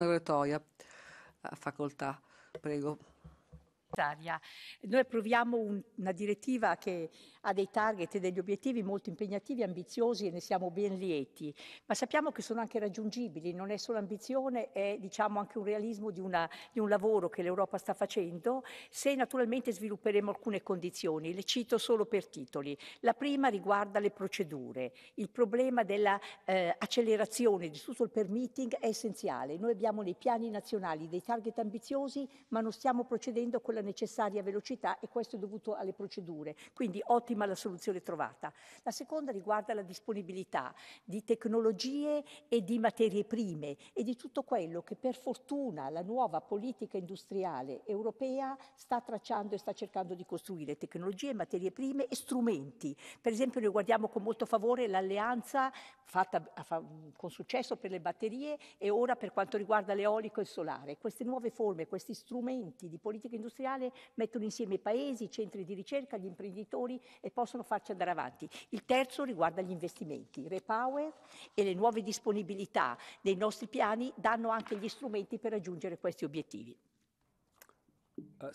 Toia, facoltà, prego. Noi approviamo un- una direttiva che ha dei target e degli obiettivi molto impegnativi, ambiziosi e ne siamo ben lieti, ma sappiamo che sono anche raggiungibili, non è solo ambizione, è diciamo anche un realismo di, una- di un lavoro che l'Europa sta facendo, se naturalmente svilupperemo alcune condizioni. Le cito solo per titoli. La prima riguarda le procedure. Il problema dell'accelerazione di tutto il permitting è essenziale. Noi abbiamo nei piani nazionali dei target ambiziosi, ma non stiamo procedendo con la necessaria velocità e questo è dovuto alle procedure. Quindi ottima la soluzione trovata. La seconda riguarda la disponibilità di tecnologie e di materie prime e di tutto quello che per fortuna la nuova politica industriale europea sta tracciando e sta cercando di costruire tecnologie, materie prime e strumenti. Per esempio noi guardiamo con molto favore l'alleanza fatta con successo per le batterie e ora per quanto riguarda l'eolico e il solare. Queste nuove forme, questi strumenti di politica industriale mettono insieme i paesi, i centri di ricerca, gli imprenditori e possono farci andare avanti. Il terzo riguarda gli investimenti. Repower e le nuove disponibilità dei nostri piani danno anche gli strumenti per raggiungere questi obiettivi. Uh,